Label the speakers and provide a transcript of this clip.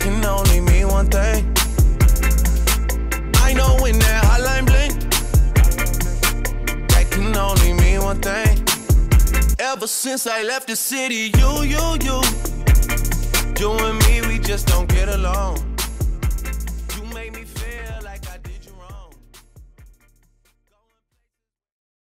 Speaker 1: can only mean one thing. I know when that hotline bling, that can only mean one thing. Ever since I left the city, you, you, you, you and me, we just don't get along.